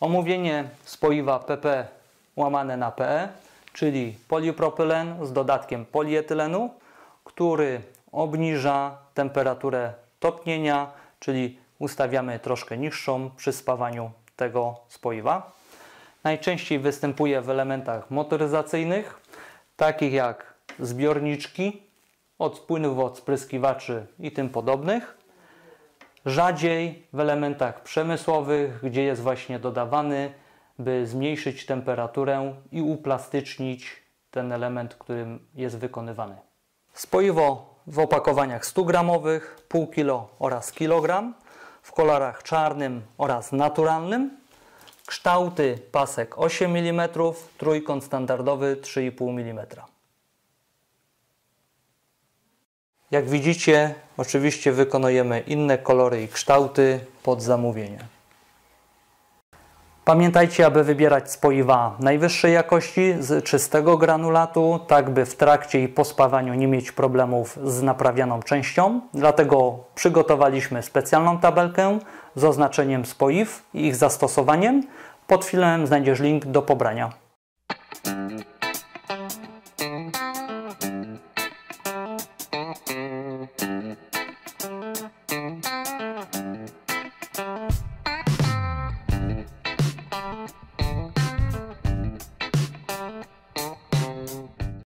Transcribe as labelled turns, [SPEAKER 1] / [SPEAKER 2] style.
[SPEAKER 1] Omówienie spoiwa PP łamane na PE, czyli polipropylen z dodatkiem polietylenu, który obniża temperaturę topnienia, czyli ustawiamy troszkę niższą przy spawaniu tego spoiwa. Najczęściej występuje w elementach motoryzacyjnych, takich jak zbiorniczki od płynów od spryskiwaczy i tym podobnych. Rzadziej w elementach przemysłowych, gdzie jest właśnie dodawany, by zmniejszyć temperaturę i uplastycznić ten element, którym jest wykonywany. Spoiwo w opakowaniach 100 gramowych, pół kilo oraz kilogram, w kolorach czarnym oraz naturalnym. Kształty pasek 8 mm, trójkąt standardowy 3,5 mm. Jak widzicie, oczywiście wykonujemy inne kolory i kształty pod zamówienie. Pamiętajcie, aby wybierać spoiwa najwyższej jakości z czystego granulatu, tak by w trakcie i po spawaniu nie mieć problemów z naprawianą częścią. Dlatego przygotowaliśmy specjalną tabelkę z oznaczeniem spoiw i ich zastosowaniem. Pod filmem znajdziesz link do pobrania. Mm-hmm.